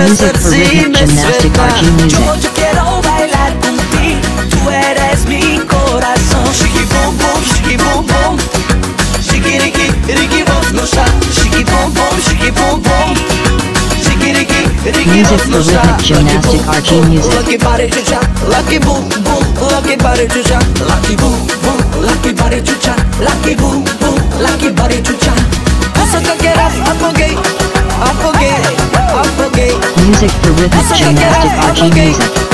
music for rhythmic gymnastic RG music. Music for rhythmic gymnastic RG music. Lucky body to lucky boom boom, lucky body to lucky boom boom, lucky body to lucky boom boom, lucky body to up, up up. Music for rhythmic gymnastic RG music.